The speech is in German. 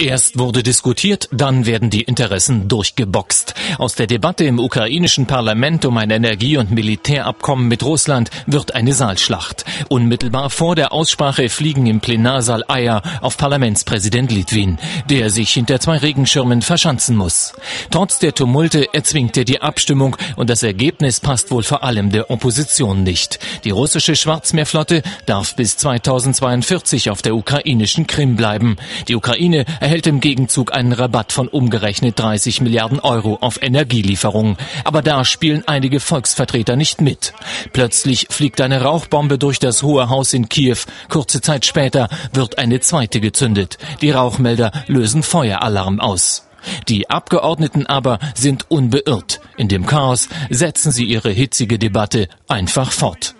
Erst wurde diskutiert, dann werden die Interessen durchgeboxt. Aus der Debatte im ukrainischen Parlament um ein Energie- und Militärabkommen mit Russland wird eine Saalschlacht. Unmittelbar vor der Aussprache fliegen im Plenarsaal Eier auf Parlamentspräsident Litwin, der sich hinter zwei Regenschirmen verschanzen muss. Trotz der Tumulte erzwingt er die Abstimmung und das Ergebnis passt wohl vor allem der Opposition nicht. Die russische Schwarzmeerflotte darf bis 2042 auf der ukrainischen Krim bleiben. Die Ukraine erhält im Gegenzug einen Rabatt von umgerechnet 30 Milliarden Euro auf Energielieferungen. Aber da spielen einige Volksvertreter nicht mit. Plötzlich fliegt eine Rauchbombe durch das Hohe Haus in Kiew. Kurze Zeit später wird eine zweite gezündet. Die Rauchmelder lösen Feueralarm aus. Die Abgeordneten aber sind unbeirrt. In dem Chaos setzen sie ihre hitzige Debatte einfach fort.